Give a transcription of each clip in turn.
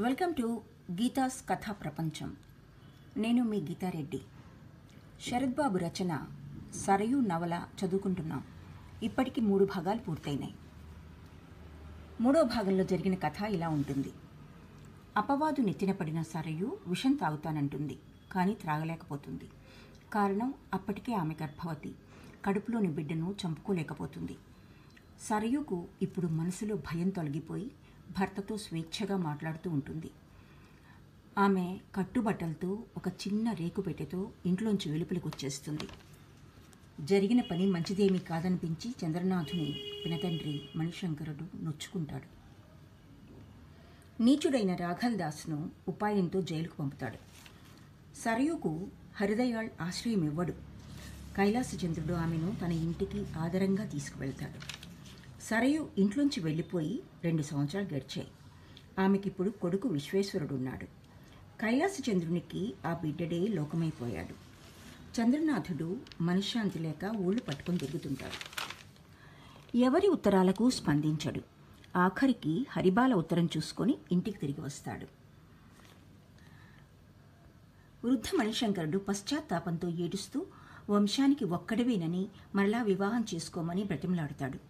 Welcome to Geetha's కథా ప్రపంచం. నేను మీ గీతారెడ్డి. శరద్బాబు రచన సరయు నవల చదువుకుంటున్నాం. ఇప్పటికి మూడు భాగాలు పూర్తయినాయి. మూడో భాగంలో జరిగిన కథ ఇలా ఉంటుంది. అపవాదు నెత్తిన పడిన సరయు విషం తాగుతానంటుంది కానీ త్రాగలేకపోతుంది. కారణం అప్పటికే ఆమె గర్భవతి. కడుపులోని బిడ్డను చంపుకోలేకపోతుంది. సరయుకు ఇప్పుడు మనసులో భయం తొలగిపోయి భర్తతో స్వేచ్ఛగా మాట్లాడుతూ ఉంటుంది. ఆమె కట్టుబట్టలతో ఒక చిన్న రేకు పెట్టెతో ఇంట్లోంచి వెలుపలికి వచ్చేస్తుంది. జరిగిన పని మంచిదేమీ కాదనిపించి చంద్రనాథుని పినతండ్రి మణిశంకరుడు నొచ్చుకుంటాడు. నీచుడైన రాఘల్ దాస్ను ఉపాయంతో జైలుకు పంపుతాడు. సరయుకు హరిదయాళ్ ఆశ్రయం ఇవ్వడు కైలాసచంద్రుడు ఆమెను తన ఇంటికి ఆదరంగా తీసుకువెళ్తాడు. సరయు ఇంట్లోంచి వెళ్ళిపోయి రెండు సంవత్సరాలు గడిచాయి. ఆమెకిప్పుడు కొడుకు విశ్వేశ్వరుడున్నాడు. కైలాసచంద్రునికి ఆ బిడ్డడే లోకమైపోయాడు. చంద్రనాథుడు మనశ్శాంతి లేక ఊళ్ళు పట్టుకొని తిరుగుతుంటాడు. ఎవరి ఉత్తరాలకు స్పందించడు. ఆఖరికి హరిబాల ఉత్తరం చూసుకొని ఇంటికి తిరిగి వస్తాడు. వృద్ధ మణిశంకరుడు పశ్చాత్తాపంతో ఏడుస్తూ వంశానికి ఒక్కడివేనని మరలా వివాహం చేసుకోమని బ్రతిమలాడుతాడు.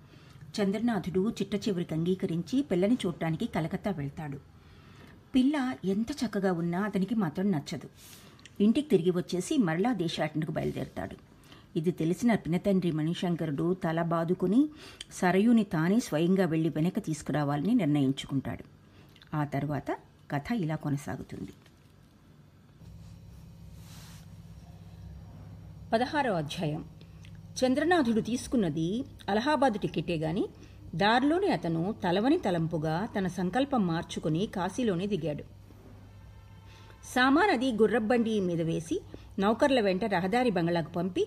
చంద్రనాథుడు చిట్ట చివరికి అంగీకరించి పిల్లని చూడటానికి కలకత్తా వెళ్తాడు. పిల్ల ఎంత చక్కగా ఉన్నా అతనికి మాత్రం నచ్చదు. ఇంటికి తిరిగి వచ్చేసి మరలా దేశాటనకు బయలుదేరతాడు. ఇది తెలిసిన పినతండ్రి మణిశంకరుడు తల బాదుకుని సరయుని తానే స్వయంగా వెళ్ళి వెనక తీసుకురావాలని నిర్ణయించుకుంటాడు. ఆ తర్వాత కథ ఇలా కొనసాగుతుంది. పదహారో అధ్యాయం. చంద్రనాథుడు తీసుకున్నది అలహాబాదు టికెటే గాని దారిలోనే అతను తలవని తలంపుగా తన సంకల్పం మార్చుకుని కాశీలోనే దిగాడు. సామానది గుర్రబ్బండి మీద వేసి నౌకర్ల వెంట రహదారి బంగళాకు పంపి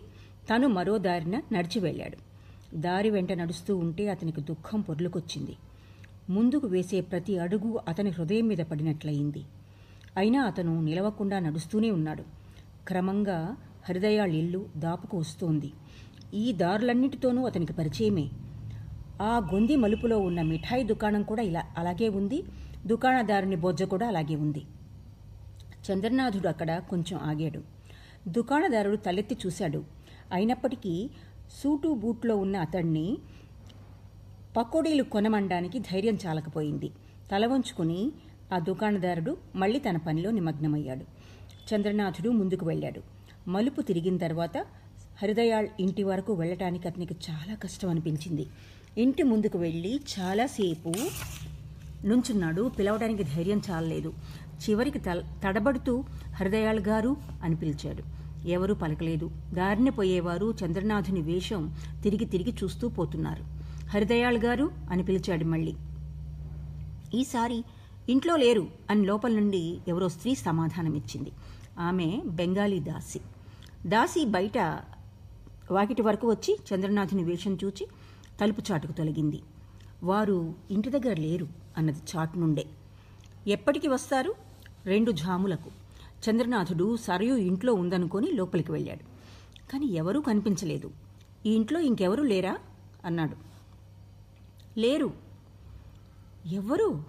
తను మరో దారిన నడిచి వెళ్ళాడు. దారి వెంట నడుస్తూ ఉంటే అతనికి దుఃఖం పొర్లుకొచ్చింది. ముందుకు వేసే ప్రతి అడుగు అతని హృదయం మీద పడినట్లయింది. అయినా అతను నిలవకుండా నడుస్తూనే ఉన్నాడు. క్రమంగా హృదయాళ్ళిల్లు దాపుకు వస్తోంది. ఈ దారులన్నిటితోనూ అతనికి పరిచయమే. ఆ గొంది మలుపులో ఉన్న మిఠాయి దుకాణం కూడా ఇలా అలాగే ఉంది. దుకాణదారుని బొజ్జ కూడా అలాగే ఉంది. చంద్రనాథుడు అక్కడ కొంచెం ఆగాడు. దుకాణదారుడు తలెత్తి చూశాడు. అయినప్పటికీ సూటు బూట్లో ఉన్న అతన్ని పకోడీలు కొనమండానికి ధైర్యం చాలకపోయింది. తల వంచుకుని ఆ దుకాణదారుడు మళ్ళీ తన పనిలో నిమగ్నమయ్యాడు. చంద్రనాథుడు ముందుకు వెళ్ళాడు. మలుపు తిరిగిన తర్వాత హరిదయాళ్ ఇంటి వరకు వెళ్ళటానికి అతనికి చాలా కష్టం అనిపించింది ఇంటి ముందుకు వెళ్ళి చాలాసేపు నుంచున్నాడు. పిలవడానికి ధైర్యం చాలలేదు. చివరికి తల తడబడుతూ హృదయాళ్ గారు అని పిలిచాడు. ఎవరూ పలకలేదు. దారిన పోయేవారు చంద్రనాథుని వేషం తిరిగి తిరిగి చూస్తూ పోతున్నారు. హరిదయాళ్ గారు అని పిలిచాడు మళ్ళీ. ఈసారి ఇంట్లో లేరు అని లోపల నుండి ఎవరో స్త్రీ సమాధానమిచ్చింది. ఆమె బెంగాలీ దాసి. దాసి బయట వాకిటి వరకు వచ్చి చంద్రనాథుని వేషం చూచి తలుపు చాటుకు తొలగింది. వారు ఇంటి దగ్గర లేరు అన్నది చాటు నుండే. ఎప్పటికి వస్తారు? రెండు జాములకు. చంద్రనాథుడు సరయు ఇంట్లో ఉందనుకొని లోపలికి వెళ్ళాడు. కానీ ఎవరూ కనిపించలేదు. ఈ ఇంట్లో ఇంకెవరూ లేరా? అన్నాడు. లేరు. ఎవరు?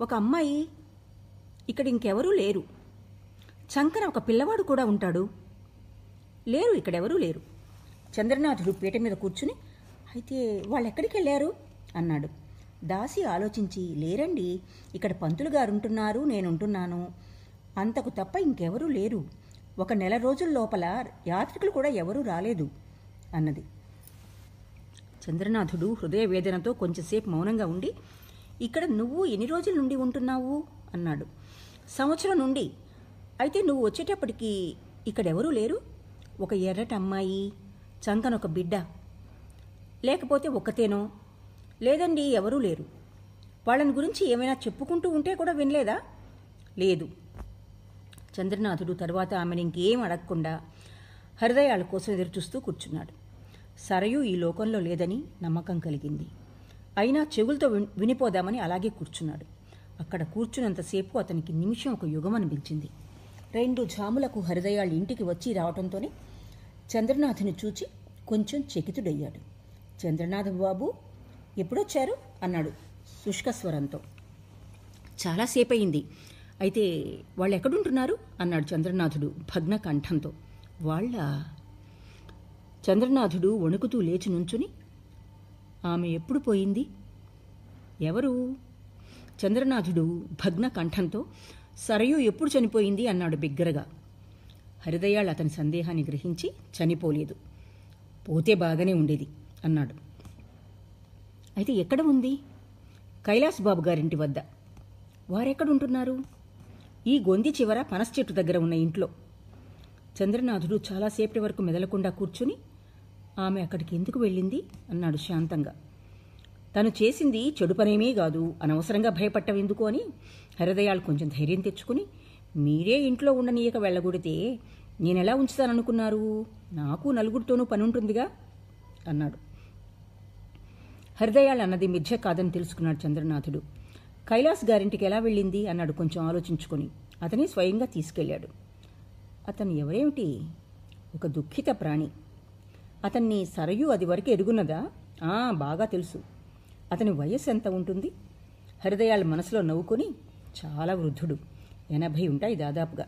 ఒక అమ్మాయి. ఇక్కడ ఇంకెవరూ లేరు. చంకన ఒక పిల్లవాడు కూడా ఉంటాడు. లేరు ఇక్కడెవరూ లేరు. చంద్రనాథుడు పీట మీద కూర్చుని అయితే వాళ్ళు ఎక్కడికి వెళ్ళారు? అన్నాడు. దాసి ఆలోచించి లేరండి ఇక్కడ పంతులు గారు ఉంటున్నారు నేనుంటున్నాను. అంతకు తప్ప ఇంకెవరూ లేరు. ఒక నెల రోజుల లోపల యాత్రికులు కూడా ఎవరూ రాలేదు అన్నది. చంద్రనాథుడు హృదయ వేదనతో కొంచెంసేపు మౌనంగా ఉండి ఇక్కడ నువ్వు ఎన్ని రోజుల నుండి ఉంటున్నావు? అన్నాడు. సంవత్సరం నుండి. అయితే నువ్వు వచ్చేటప్పటికి ఇక్కడెవరూ లేరు? ఒక ఎర్రటి అమ్మాయి ఒక బిడ్డ. లేకపోతే ఒక్కతేనో? లేదండి ఎవరూ లేరు. వాళ్ళని గురించి ఏమైనా చెప్పుకుంటూ ఉంటే కూడా వినలేదా? లేదు. చంద్రనాథుడు తర్వాత ఆమెను ఇంకేం అడగకుండా హృదయాల కోసం ఎదురుచూస్తూ కూర్చున్నాడు. సరయు ఈ లోకంలో లేదని నమ్మకం కలిగింది. అయినా చెవులతో వినిపోదామని అలాగే కూర్చున్నాడు. అక్కడ కూర్చున్నంతసేపు అతనికి నిమిషం ఒక యుగం అనిపించింది. రెండు జాములకు హృదయాళ్ళు ఇంటికి వచ్చి రావడంతోనే చంద్రనాథుని చూచి కొంచెం చకితుడయ్యాడు. చంద్రనాథ్ బాబు ఎప్పుడొచ్చారు? అన్నాడు శుష్క స్వరంతో. చాలాసేపు అయింది అయితే వాళ్ళు ఎక్కడుంటున్నారు అన్నాడు చంద్రనాథుడు భగ్న కంఠంతో వాళ్ళ చంద్రనాథుడు వణుకుతూ లేచి నుంచుని ఆమె ఎప్పుడు పోయింది? ఎవరు? చంద్రనాథుడు భగ్న కంఠంతో సరయు ఎప్పుడు చనిపోయింది? అన్నాడు బిగ్గరగా. హరిదయాళ్ అతని సందేహాన్ని గ్రహించి చనిపోలేదు. పోతే బాగానే ఉండేది అన్నాడు. అయితే ఎక్కడ ఉంది? కైలాస్ బాబు గారింటి వద్ద. వారెక్కడుంటున్నారు? ఈ గొంది చివర పనస చెట్టు దగ్గర ఉన్న ఇంట్లో. చంద్రనాథుడు చాలాసేపటి వరకు మెదలకుండా కూర్చుని ఆమె అక్కడికి ఎందుకు వెళ్ళింది? అన్నాడు శాంతంగా. తను చేసింది చెడు పనేమీ కాదు అనవసరంగా భయపట్టవెందుకు అని హరిదయాళ్ కొంచెం ధైర్యం తెచ్చుకుని మీరే ఇంట్లో ఉండనీయక వెళ్ళగొడితే నేనెలా ఉంచుతాననుకున్నారు? నాకు నలుగురితోనూ పనుంటుందిగా అన్నాడు. హృదయాలు అన్నది మిథ్య కాదని తెలుసుకున్నాడు చంద్రనాథుడు. కైలాస్ గారింటికి ఎలా వెళ్ళింది? అన్నాడు కొంచెం ఆలోచించుకొని. అతని స్వయంగా తీసుకెళ్ళాడు. అతను ఎవరేమిటి? ఒక దుఃఖిత ప్రాణి. అతన్ని సరయు అది వరకు ఎరుగున్నదా ఆ బాగా తెలుసు. అతని వయస్సు ఎంత ఉంటుంది? హృదయాలు మనసులో నవ్వుకొని చాలా వృద్ధుడు. ఎనభై ఉంటాయి దాదాపుగా.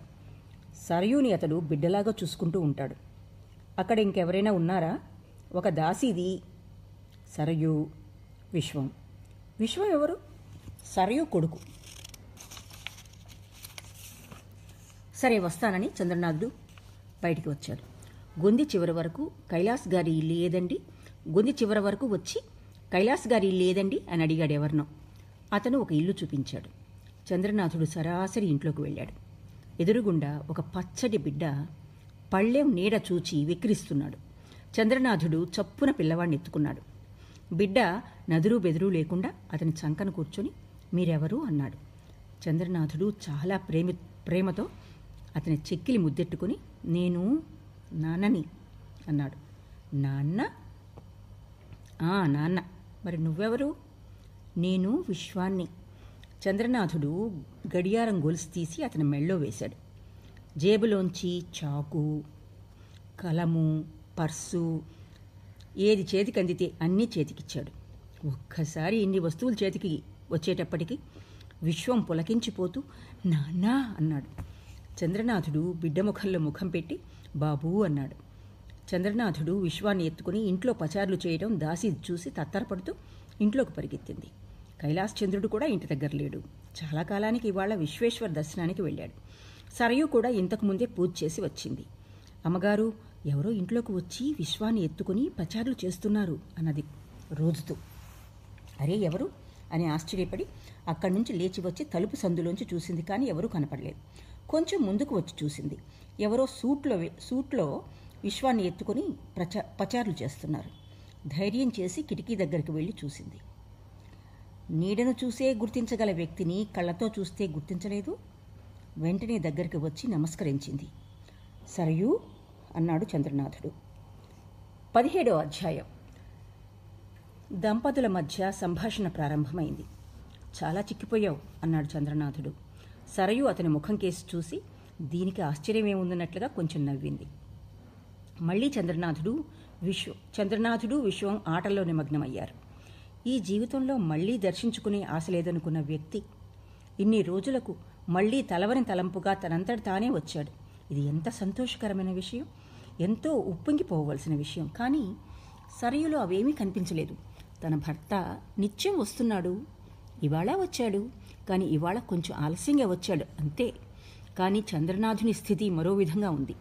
సరయుని అతడు బిడ్డలాగా చూసుకుంటూ ఉంటాడు. అక్కడ ఇంకెవరైనా ఉన్నారా? ఒక దాసీది. సరయు విశ్వం. విశ్వం ఎవరు? సరయు కొడుకు. సరే వస్తానని చంద్రనాథుడు బయటికి వచ్చాడు. గొంది చివరి వరకు కైలాస్ గారి ఇల్లు ఏదండి? గొంది చివరి వరకు వచ్చి కైలాస్ గారి ఇల్లు ఏదండి? అని అడిగాడు ఎవరినో. అతను ఒక ఇల్లు చూపించాడు. చంద్రనాథుడు సరాసరి ఇంట్లోకి వెళ్ళాడు. ఎదురుగుండా ఒక పచ్చటి బిడ్డ పళ్ళెం నీడ చూచి వెక్కిరిస్తున్నాడు చంద్రనాథుడు చప్పున పిల్లవాడిని ఎత్తుకున్నాడు. బిడ్డ నదురు బెదురు లేకుండా అతని చంకన కూర్చొని మీరెవరు? అన్నాడు. చంద్రనాథుడు చాలా ప్రేమి ప్రేమతో అతని చెక్కిలి ముద్దెట్టుకుని నేను నాన్నని అన్నాడు. నాన్న? నాన్న. మరి నువ్వెవరు? నేను విశ్వాన్ని. చంద్రనాథుడు గడియారం గొలుసు తీసి అతని మెళ్ళో వేశాడు. జేబులోంచి చాకు కలము పర్సు ఏది చేతికి అందితే అన్నీ చేతికిచ్చాడు. ఒక్కసారి ఇన్ని వస్తువులు చేతికి వచ్చేటప్పటికి విశ్వం పులకించిపోతూ నాన్నా అన్నాడు. చంద్రనాథుడు బిడ్డ ముఖంలో ముఖం పెట్టి బాబూ అన్నాడు. చంద్రనాథుడు విశ్వాన్ని ఎత్తుకుని ఇంట్లో పచారులు చేయడం దాసి చూసి తత్తరపడుతూ ఇంట్లోకి పరిగెత్తింది. కైలాస్ చంద్రుడు కూడా ఇంటి దగ్గర లేడు. చాలా కాలానికి ఇవాళ విశ్వేశ్వర దర్శనానికి వెళ్ళాడు. సరయు కూడా ఇంతకు ముందే పూజ చేసి వచ్చింది. అమ్మగారు ఎవరో ఇంట్లోకి వచ్చి విశ్వాన్ని ఎత్తుకుని పచారులు చేస్తున్నారు అన్నది రోజుతో. అరే ఎవరు? అని ఆశ్చర్యపడి అక్కడి నుంచి లేచి వచ్చి తలుపు సందులోంచి చూసింది కానీ ఎవరూ కనపడలేదు. కొంచెం ముందుకు వచ్చి చూసింది. ఎవరో సూట్లో సూట్లో విశ్వాన్ని ఎత్తుకొని ప్రచ పచారులు చేస్తున్నారు. ధైర్యం చేసి కిటికీ దగ్గరికి వెళ్ళి చూసింది. నీడను చూసే గుర్తించగల వ్యక్తిని కళ్ళతో చూస్తే గుర్తించలేదు. వెంటనే దగ్గరికి వచ్చి నమస్కరించింది. సరయూ అన్నాడు చంద్రనాథుడు. పదిహేడో అధ్యాయం. దంపతుల మధ్య సంభాషణ ప్రారంభమైంది. చాలా చిక్కిపోయావు అన్నాడు చంద్రనాథుడు. సరయు అతని ముఖం కేసి చూసి దీనికి ఆశ్చర్యమేముందన్నట్లుగా కొంచెం నవ్వింది. మళ్ళీ చంద్రనాథుడు విశ్వ చంద్రనాథుడు విశ్వం ఆటల్లో నిమగ్నమయ్యారు. ఈ జీవితంలో మళ్ళీ దర్శించుకునే ఆశ లేదనుకున్న వ్యక్తి ఇన్ని రోజులకు మళ్ళీ తలవని తలంపుగా తనంతట తానే వచ్చాడు. ఇది ఎంత సంతోషకరమైన విషయం. ఎంతో ఉప్పొంగిపోవలసిన విషయం. కానీ సరయులో అవేమీ కనిపించలేదు. తన భర్త నిత్యం వస్తున్నాడు. ఇవాళ వచ్చాడు. కానీ ఇవాళ కొంచెం ఆలస్యంగా వచ్చాడు. అంతే. కానీ చంద్రనాథుని స్థితి మరో విధంగా ఉంది.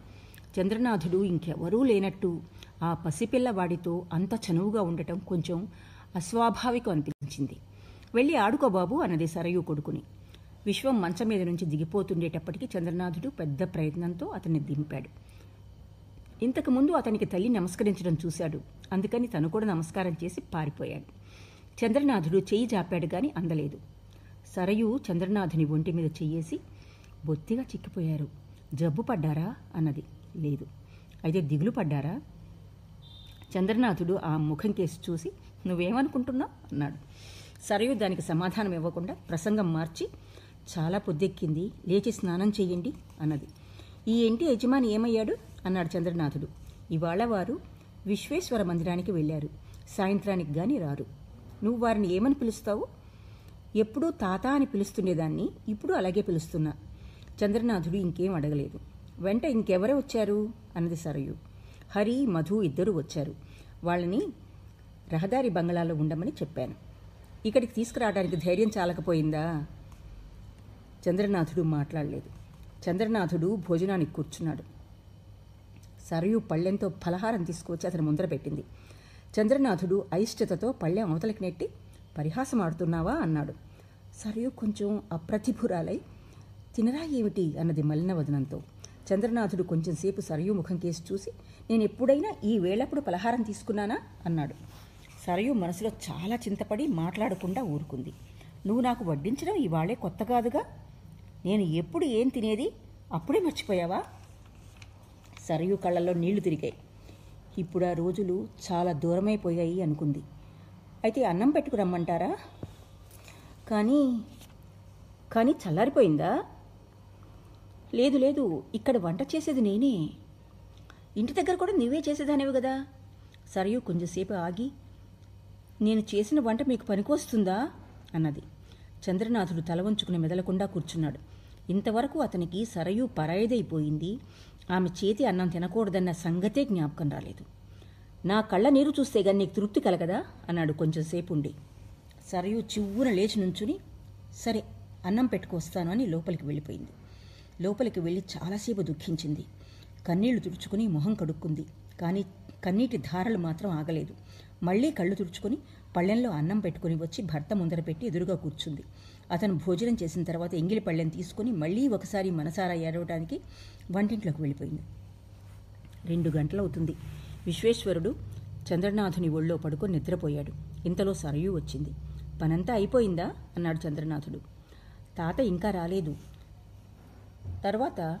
చంద్రనాథుడు ఇంకెవరూ లేనట్టు ఆ పసిపిల్లవాడితో అంత చనువుగా ఉండటం కొంచెం అస్వాభావికం అనిపించింది వెళ్ళి ఆడుకో బాబు అన్నది సరయు కొడుకుని. విశ్వం మంచం మీద నుంచి దిగిపోతుండేటప్పటికి చంద్రనాథుడు పెద్ద ప్రయత్నంతో అతన్ని దింపాడు. ఇంతకుముందు అతనికి తల్లి నమస్కరించడం చూశాడు. అందుకని తను కూడా నమస్కారం చేసి పారిపోయాడు. చంద్రనాథుడు చెయ్యి జాపాడు గాని అందలేదు. సరయు చంద్రనాథుని ఒంటి మీద చెయ్యేసి బొత్తిగా చిక్కిపోయారు. జబ్బు పడ్డారా? అన్నది. లేదు. అయితే దిగులు పడ్డారా? చంద్రనాథుడు ఆ ముఖం కేసి చూసి నువ్వేమనుకుంటున్నావు అన్నాడు. సరయు దానికి సమాధానం ఇవ్వకుండా ప్రసంగం మార్చి చాలా పొద్దెక్కింది. లేచి స్నానం చేయండి అన్నది. ఈ ఇంటి యజమాని ఏమయ్యాడు? అన్నాడు చంద్రనాథుడు. ఇవాళ వారు విశ్వేశ్వర మందిరానికి వెళ్ళారు. సాయంత్రానికి కానీ రారు. నువ్వు వారిని ఏమని పిలుస్తావు? ఎప్పుడూ తాత అని పిలుస్తుండేదాన్ని. ఇప్పుడు అలాగే పిలుస్తున్నా. చంద్రనాథుడు ఇంకేం అడగలేదు. వెంట ఇంకెవరే వచ్చారు? అన్నది సరయు. హరి మధు ఇద్దరు వచ్చారు. వాళ్ళని రహదారి బంగళాలో ఉండమని చెప్పాను. ఇక్కడికి తీసుకురావడానికి ధైర్యం చాలకపోయిందా? చంద్రనాథుడు మాట్లాడలేదు. చంద్రనాథుడు భోజనానికి కూర్చున్నాడు. సరయు పళ్ళెంతో ఫలహారం తీసుకువచ్చి అతను ముందర పెట్టింది. చంద్రనాథుడు అయిష్టతతో పళ్ళెం అవతలకి నెట్టి పరిహాసం ఆడుతున్నావా? అన్నాడు. సరయు కొంచెం అప్రతిభురాలై తినరా ఏమిటి? అన్నది మలినవదనంతో. చంద్రనాథుడు కొంచెం సేపు సరయు ముఖం కేసి చూసి నేను ఎప్పుడైనా ఈ వేళప్పుడు పలహారం తీసుకున్నానా? అన్నాడు. సరయు మనసులో చాలా చింతపడి మాట్లాడకుండా ఊరుకుంది. నువ్వు నాకు వడ్డించడం ఇవాళే కొత్త కాదుగా? నేను ఎప్పుడు ఏం తినేది? అప్పుడే మర్చిపోయావా? సరయు కళ్ళల్లో నీళ్ళు తిరిగాయి. ఇప్పుడు ఆ రోజులు చాలా దూరమైపోయాయి అనుకుంది. అయితే అన్నం పెట్టుకురమ్మంటారా కానీ కానీ చల్లారిపోయిందా? లేదు లేదు. ఇక్కడ వంట చేసేది నేనే. ఇంటి దగ్గర కూడా నువ్వే చేసేదానివి కదా. సరయు కొంచెంసేపు ఆగి నేను చేసిన వంట మీకు పనికొస్తుందా? అన్నది. చంద్రనాథుడు తల వంచుకుని మెదలకుండా కూర్చున్నాడు. ఇంతవరకు అతనికి సరయు పరాయిదైపోయింది. ఆమె చేతి అన్నం తినకూడదన్న సంగతే జ్ఞాపకం రాలేదు. నా కళ్ళ నీరు చూస్తే గాని నీకు తృప్తి కలగదా? అన్నాడు కొంచెంసేపు ఉండి సరయు చివ్వున లేచి నుంచుని సరే అన్నం పెట్టుకొస్తాను అని లోపలికి వెళ్ళిపోయింది. లోపలికి వెళ్ళి చాలాసేపు దుఃఖించింది. కన్నీళ్ళు తుడుచుకుని మొహం కడుక్కుంది. కానీ కన్నీటి ధారలు మాత్రం ఆగలేదు. మళ్ళీ కళ్ళు తుడుచుకుని పళ్ళెంలో అన్నం పెట్టుకుని వచ్చి భర్త ముందర పెట్టి ఎదురుగా కూర్చుంది. అతను భోజనం చేసిన తర్వాత ఎంగిలి పళ్ళెం తీసుకుని మళ్ళీ ఒకసారి మనసారా ఏడవటానికి వంటింట్లోకి వెళ్ళిపోయింది. రెండు గంటలవుతుంది. విశ్వేశ్వరుడు చంద్రనాథుని ఒళ్ళో పడుకొని నిద్రపోయాడు. ఇంతలో సరయు వచ్చింది. పనంతా అయిపోయిందా? అన్నాడు చంద్రనాథుడు. తాత ఇంకా రాలేదు. తర్వాత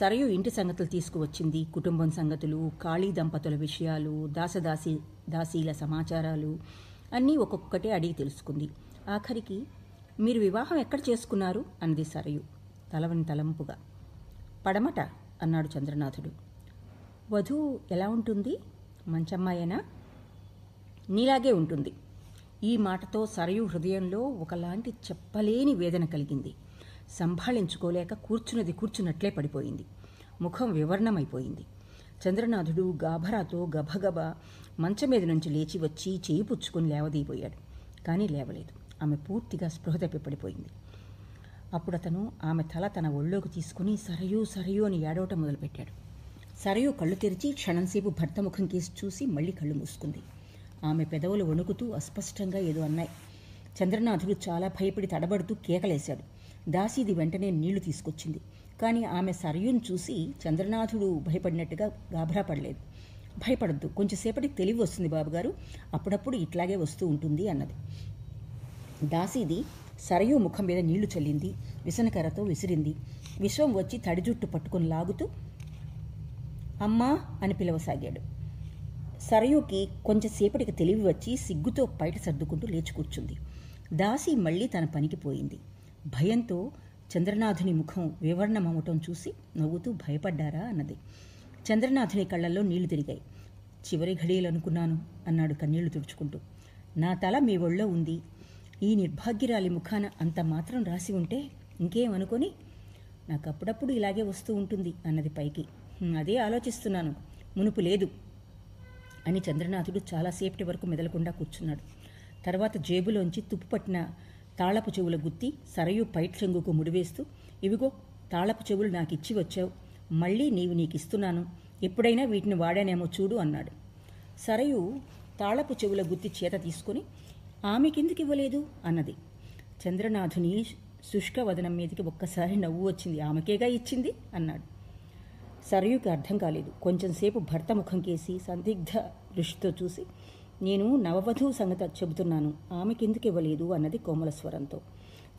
సరయు ఇంటి సంగతులు తీసుకువచ్చింది. కుటుంబం సంగతులు కాళీ దంపతుల విషయాలు దాసదాసి దాసీల సమాచారాలు అన్నీ ఒక్కొక్కటే అడిగి తెలుసుకుంది. ఆఖరికి మీరు వివాహం ఎక్కడ చేసుకున్నారు? అన్నది సరయు తలవని తలంపుగా. పడమట అన్నాడు చంద్రనాథుడు. వధువు ఎలా ఉంటుంది? మంచమ్మాయేనా? నీలాగే ఉంటుంది. ఈ మాటతో సరయు హృదయంలో ఒకలాంటి చెప్పలేని వేదన కలిగింది. సంభాళించుకోలేక కూర్చున్నది కూర్చున్నట్లే పడిపోయింది. ముఖం వివర్ణమైపోయింది. చంద్రనాథుడు గాభరాతో గబగబ మంచం మీద నుంచి లేచి వచ్చి చేయి పుచ్చుకుని లేవదీపోయాడు కానీ లేవలేదు. ఆమె పూర్తిగా స్పృహ తప్పి పడిపోయింది. అప్పుడు అతను ఆమె తల తన ఒళ్ళోకి తీసుకుని సరయూ సరయూ అని ఏడవటం మొదలుపెట్టాడు. సరయూ కళ్ళు తెరిచి క్షణంసేపు భర్త ముఖం కేసి చూసి మళ్ళీ కళ్ళు మూసుకుంది. ఆమె పెదవులు వణుకుతూ అస్పష్టంగా ఏదో అన్నాయి. చంద్రనాథుడు చాలా భయపడి తడబడుతూ కేకలేశాడు. దాసీది వెంటనే నీళ్ళు తీసుకొచ్చింది. కానీ ఆమె సరయును చూసి చంద్రనాథుడు భయపడినట్టుగా గాభరా పడలేదు. భయపడద్దు కొంచెంసేపటికి తెలివి వస్తుంది బాబుగారు. అప్పుడప్పుడు ఇట్లాగే వస్తూ ఉంటుంది అన్నది. దాసీది సరయు ముఖం మీద నీళ్ళు చల్లింది విసనకర్రతో విసిరింది. విశ్వం వచ్చి తడి జుట్టు పట్టుకుని లాగుతూ అమ్మా అని పిలవసాగాడు. సరయుకి కొంచెంసేపటికి తెలివి వచ్చి సిగ్గుతో బయట సర్దుకుంటూ లేచి కూర్చుంది. దాసి మళ్ళీ తన పనికి పోయింది. భయంతో చంద్రనాథుని ముఖం వివరణమవటం చూసి నవ్వుతూ భయపడ్డారా అన్నది. చంద్రనాథుని కళ్ళల్లో నీళ్ళు తిరిగాయి. చివరి ఘడియలు అనుకున్నాను అన్నాడు కన్నీళ్ళు తుడుచుకుంటూ. నా తల మీ ఒళ్ళో ఉంది. ఈ నిర్భాగ్యురాలి ముఖాన అంత మాత్రం రాసి ఉంటే ఇంకేం అనుకొని నాకు అప్పుడప్పుడు ఇలాగే వస్తూ ఉంటుంది అన్నది పైకి. అదే ఆలోచిస్తున్నాను. మునుపు లేదు అని చంద్రనాథుడు చాలాసేపటి వరకు మెదలకుండా కూర్చున్నాడు. తర్వాత జేబులోంచి తుప్పు పట్టిన తాళపు చెవుల గుత్తి సరయు పైట్ చెంగుకు ముడివేస్తూ ఇవిగో తాళపు చెవులు నాకు ఇచ్చి వచ్చావు. మళ్ళీ నీవు నీకు ఇస్తున్నాను ఎప్పుడైనా వీటిని వాడానేమో చూడు అన్నాడు. సరయు తాళపు చెవుల గుత్తి చేత తీసుకుని ఆమె కిందికి ఇవ్వలేదు అన్నది. చంద్రనాథుని శుష్క వదనం మీదకి ఒక్కసారి నవ్వు వచ్చింది. ఆమెకేగా ఇచ్చింది? అన్నాడు. సరయుకి అర్థం కాలేదు. కొంచెంసేపు భర్త ముఖం కేసి సందిగ్ధ దృష్టితో చూసి నేను నవవధువు సంగతి చెబుతున్నాను. ఆమెకెందుకు ఇవ్వలేదు అన్నది కోమల స్వరంతో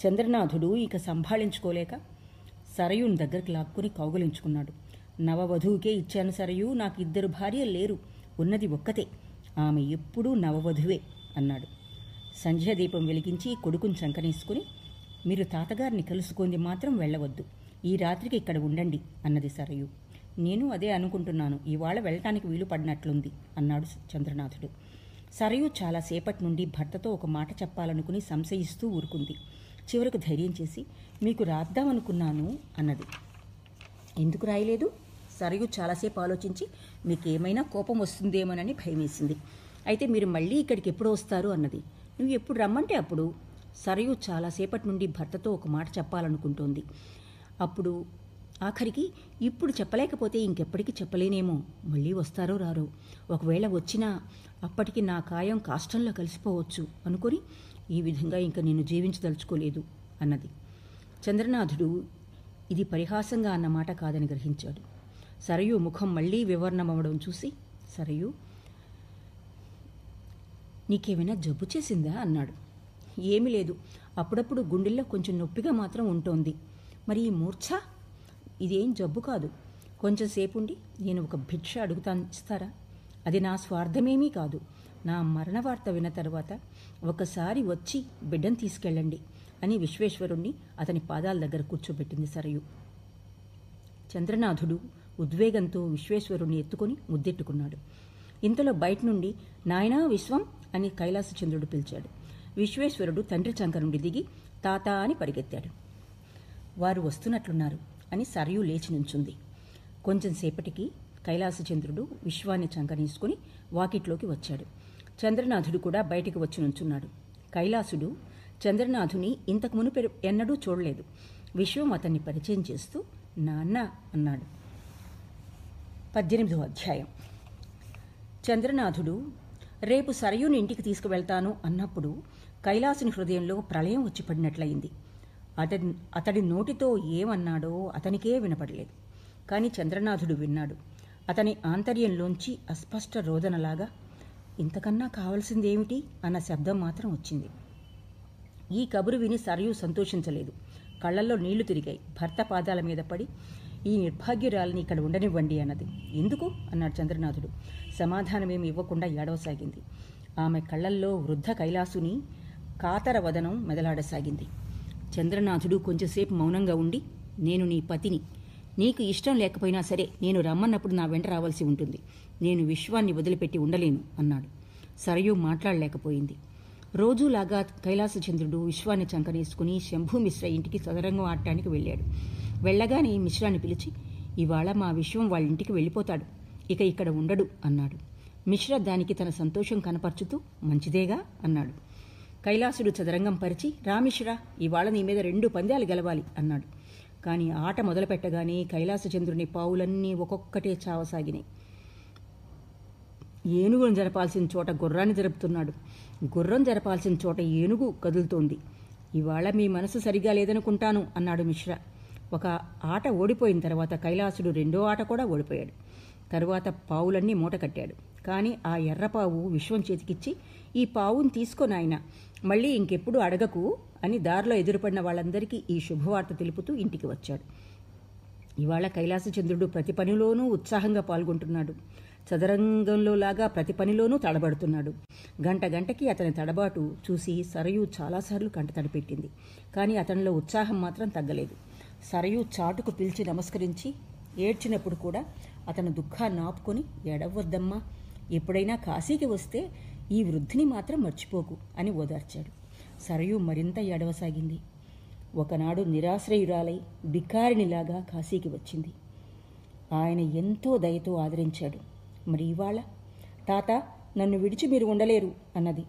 చంద్రనాథుడు ఇక సంభాళించుకోలేక సరయుని దగ్గరికి లాక్కుని కౌగలించుకున్నాడు. నవవధువుకే ఇచ్చాను సరయు నాకు ఇద్దరు భార్యలు లేరు. ఉన్నది ఒక్కతే. ఆమె ఎప్పుడూ నవవధువే అన్నాడు. సంధ్యాదీపం వెలిగించి కొడుకుని చంకనేసుకుని మీరు తాతగారిని కలుసుకుంది మాత్రం వెళ్ళవద్దు. ఈ రాత్రికి ఇక్కడ ఉండండి అన్నది సరయు. నేను అదే అనుకుంటున్నాను. ఇవాళ వెళ్ళటానికి వీలు పడినట్లుంది అన్నాడు చంద్రనాథుడు. సరయు చాలాసేపటి నుండి భర్తతో ఒక మాట చెప్పాలనుకుని సంశయిస్తూ ఊరుకుంది. చివరకు ధైర్యం చేసి మీకు రాద్దామనుకున్నాను అన్నది. ఎందుకు రాయలేదు? సరయు చాలాసేపు ఆలోచించి మీకేమైనా కోపం వస్తుందేమోనని భయమేసింది. అయితే మీరు మళ్ళీ ఇక్కడికి ఎప్పుడు వస్తారు? అన్నది. నువ్వు ఎప్పుడు రమ్మంటే అప్పుడు. సరయు చాలాసేపటి నుండి భర్తతో ఒక మాట చెప్పాలనుకుంటోంది. అప్పుడు ఆఖరికి ఇప్పుడు చెప్పలేకపోతే ఇంకెప్పటికీ చెప్పలేనేమో. మళ్ళీ వస్తారో రారో. ఒకవేళ వచ్చినా అప్పటికి నా కాయం కాష్టంలో కలిసిపోవచ్చు అనుకొని ఈ విధంగా ఇంక నేను జీవించదలుచుకోలేదు అన్నది. చంద్రనాథుడు ఇది పరిహాసంగా అన్నమాట కాదని గ్రహించాడు. సరయు ముఖం మళ్ళీ వివరణమవడం చూసి సరయు నీకేమైనా జబ్బు చేసిందా? అన్నాడు. ఏమీ లేదు. అప్పుడప్పుడు గుండెల్లో కొంచెం నొప్పిగా మాత్రం ఉంటోంది. మరి ఈ మూర్ఛ? ఇదేం జబ్బు కాదు. కొంచెంసేపు ఉండి నేను ఒక భిక్ష అడుగుతాను ఇస్తారా? అది నా స్వార్థమేమీ కాదు. నా మరణ వార్త విన్న తర్వాత ఒకసారి వచ్చి బిడ్డను తీసుకెళ్ళండి అని విశ్వేశ్వరుణ్ణి అతని పాదాల దగ్గర కూర్చోబెట్టింది సరయు. చంద్రనాథుడు ఉద్వేగంతో విశ్వేశ్వరుణ్ణి ఎత్తుకొని ముద్దెట్టుకున్నాడు. ఇంతలో బయట నుండి నాయనా విశ్వం అని కైలాసచంద్రుడు పిలిచాడు. విశ్వేశ్వరుడు తండ్రి చంక నుండి దిగి తాత అని పరిగెత్తాడు. వారు వస్తున్నట్లున్నారు. అని సరయు లేచి నుంచుంది. కొంచెం సేపటికి కైలాసచంద్రుడు విశ్వాన్ని చంకనీసుకుని వాకిట్లోకి వచ్చాడు. చంద్రనాథుడు కూడా బయటికి వచ్చి నుంచున్నాడు. కైలాసుడు చంద్రనాథుని ఇంతకు మునుపు ఎన్నడూ చూడలేదు. విశ్వం అతన్ని పరిచయం చేస్తూ నాన్న అన్నాడు. పద్దెనిమిదో అధ్యాయం. చంద్రనాథుడు రేపు సరయుని ఇంటికి తీసుకువెళ్తాను అన్నప్పుడు కైలాసుని హృదయంలో ప్రళయం వచ్చి పడినట్లయింది. అతడి అతడి నోటితో ఏమన్నాడో అతనికే వినపడలేదు. కానీ చంద్రనాథుడు విన్నాడు. అతని ఆంతర్యంలోంచి అస్పష్ట రోదనలాగా ఇంతకన్నా కావలసిందేమిటి? అన్న శబ్దం మాత్రం వచ్చింది. ఈ కబురు విని సరయు సంతోషించలేదు. కళ్ళల్లో నీళ్ళు తిరిగాయి. భర్త పాదాల మీద పడి ఈ నిర్భాగ్యురాలని ఇక్కడ ఉండనివ్వండి అన్నది. ఎందుకు? అన్నాడు చంద్రనాథుడు. సమాధానమేమి ఇవ్వకుండా ఏడవసాగింది. ఆమె కళ్ళల్లో వృద్ధ కైలాసుని కాతర వదనం మెదలాడసాగింది. చంద్రనాథుడు కొంచెంసేపు మౌనంగా ఉండి నేను నీ పతిని. నీకు ఇష్టం లేకపోయినా సరే నేను రమ్మన్నప్పుడు నా వెంట రావాల్సి ఉంటుంది. నేను విశ్వాన్ని వదిలిపెట్టి ఉండలేను అన్నాడు. సరయు మాట్లాడలేకపోయింది. రోజులాగా కైలాసచంద్రుడు విశ్వాన్ని చంకనేసుకుని శంభు మిశ్ర ఇంటికి సదరంగం ఆడటానికి వెళ్ళాడు. వెళ్ళగానే మిశ్రాన్ని పిలిచి ఇవాళ మా విశ్వం వాళ్ళ ఇంటికి వెళ్ళిపోతాడు. ఇక ఇక్కడ ఉండడు అన్నాడు. మిశ్ర దానికి తన సంతోషం కనపరుచుతూ మంచిదేగా అన్నాడు. కైలాసుడు చదరంగం పరిచి రామిశ్ర ఇవాళ నీ మీద రెండు పందాలు గెలవాలి అన్నాడు. కానీ ఆట మొదలుపెట్టగానే కైలాసచంద్రుని పావులన్నీ ఒక్కొక్కటే చావసాగినాయి. ఏనుగును జరపాల్సిన చోట గుర్రాన్ని జరుపుతున్నాడు. గుర్రం జరపాల్సిన చోట ఏనుగు కదులుతోంది. ఇవాళ మీ మనసు సరిగా లేదనుకుంటాను అన్నాడు మిశ్ర. ఒక ఆట ఓడిపోయిన తర్వాత కైలాసుడు రెండో ఆట కూడా ఓడిపోయాడు. తరువాత పావులన్నీ మూట కట్టాడు. కానీ ఆ ఎర్రపావు విశ్వం చేతికిచ్చి ఈ పావును తీసుకొనాయన మళ్ళీ ఇంకెప్పుడు అడగకు అని దారిలో ఎదురుపడిన వాళ్ళందరికీ ఈ శుభవార్త తెలుపుతూ ఇంటికి వచ్చాడు. ఇవాళ కైలాసచంద్రుడు ప్రతి పనిలోనూ ఉత్సాహంగా పాల్గొంటున్నాడు. చదరంగంలో లాగా ప్రతి పనిలోనూ తడబడుతున్నాడు. గంట గంటకి అతని తడబాటు చూసి సరయు చాలాసార్లు కంట తడిపెట్టింది. కానీ అతనిలో ఉత్సాహం మాత్రం తగ్గలేదు. సరయు చాటుకు పిలిచి నమస్కరించి ఏడ్చినప్పుడు కూడా అతను దుఃఖాన్ని ఆపుకొని ఎడవద్దమ్మా ఎప్పుడైనా కాశీకి వస్తే ఈ వృద్ధిని మాత్రం మర్చిపోకు అని ఓదార్చాడు. సరయు మరింత ఎడవసాగింది ఒకనాడు నిరాశ్రయురాలై బికారినిలాగా కాశీకి వచ్చింది. ఆయన ఎంతో దయతో ఆదరించాడు. మరి ఇవాళ? తాత నన్ను విడిచి మీరు ఉండలేరు అన్నది.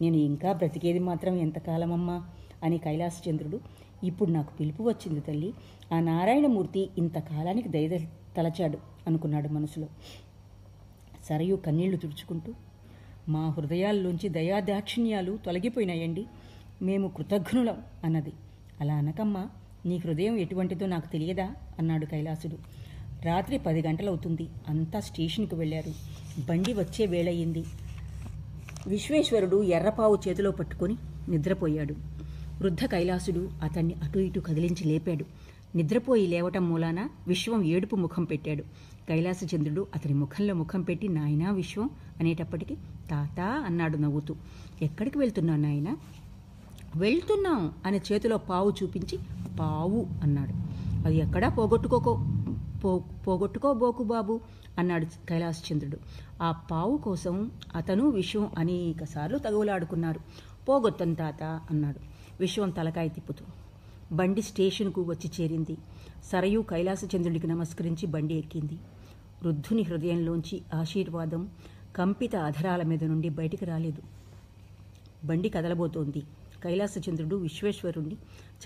నేను ఇంకా బ్రతికేది మాత్రం ఎంతకాలమమ్మా? అని కైలాసచంద్రుడు ఇప్పుడు నాకు పిలుపు వచ్చింది తల్లి ఆ నారాయణమూర్తి ఇంతకాలానికి దయ తలచాడు అనుకున్నాడు మనసులో. సరయు కన్నీళ్ళు తుడుచుకుంటూ మా హృదయాల్లోంచి దయాదాక్షిణ్యాలు తొలగిపోయినాయండి. మేము కృతజ్ఞులం అన్నది. అలా అనకమ్మా నీ హృదయం ఎటువంటిదో నాకు తెలియదా? అన్నాడు కైలాసుడు. రాత్రి పది గంటలవుతుంది. అంతా స్టేషన్కి వెళ్ళారు. బండి వచ్చే వేళయింది. విశ్వేశ్వరుడు ఎర్రపావు చేతిలో పట్టుకొని నిద్రపోయాడు. వృద్ధ కైలాసుడు అతన్ని అటు ఇటు కదిలించి లేపాడు. నిద్రపోయి లేవటం మూలాన విశ్వం ఏడుపు ముఖం పెట్టాడు. కైలాసచంద్రుడు అతని ముఖంలో ముఖం పెట్టి నాయనా విశ్వం అనేటప్పటికీ తాత అన్నాడు నవ్వుతూ. ఎక్కడికి వెళ్తున్నావు నాయనా? వెళ్తున్నాం అని చేతిలో పావు చూపించి పావు అన్నాడు. అది ఎక్కడా? పోగొట్టుకోకో పో పోగొట్టుకోబోకు బాబు అన్నాడు కైలాసచంద్రుడు. ఆ పావు కోసం అతను విశ్వం అనేకసార్లు తగులాడుకున్నారు పోగొత్తం తాత అన్నాడు. విశ్వం తలకాయ తిప్పుతూ. బండి స్టేషన్కు వచ్చి చేరింది. సరయు కైలాసచంద్రుడికి నమస్కరించి బండి ఎక్కింది. వృద్ధుని హృదయంలోంచి ఆశీర్వాదం కంపిత అధరాల మీద నుండి బయటికి రాలేదు. బండి కదలబోతోంది. కైలాసచంద్రుడు విశ్వేశ్వరుణ్ణి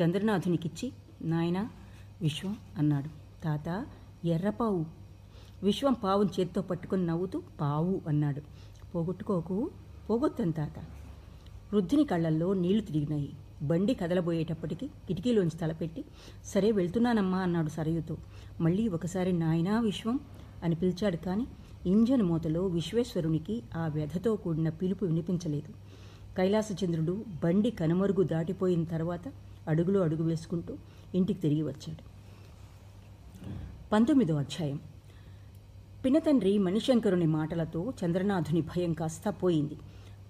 చంద్రనాథునికిచ్చి నాయన విశ్వం అన్నాడు. తాత ఎర్రపావు. విశ్వం పావుని చేత్తో పట్టుకొని నవ్వుతూ పావు అన్నాడు. పోగొట్టుకోకు పోగొత్తాను తాత. వృద్ధుని కళ్ళల్లో నీళ్ళు తిరిగినాయి. బండి కదలబోయేటప్పటికి కిటికీలోంచి తలపెట్టి సరే వెళ్తున్నానమ్మా అన్నాడు సరయుతో. మళ్ళీ ఒకసారి నాయనా విశ్వం? అని పిలిచాడు కానీ ఇంజన్ మూతలో విశ్వేశ్వరునికి ఆ వ్యధతో కూడిన పిలుపు వినిపించలేదు. కైలాసచంద్రుడు బండి కనుమరుగు దాటిపోయిన తర్వాత అడుగులో అడుగు వేసుకుంటూ ఇంటికి తిరిగి వచ్చాడు. పంతొమ్మిదో అధ్యాయం. పినతండ్రి మణిశంకరుని మాటలతో చంద్రనాథుని భయం కాస్తా పోయింది.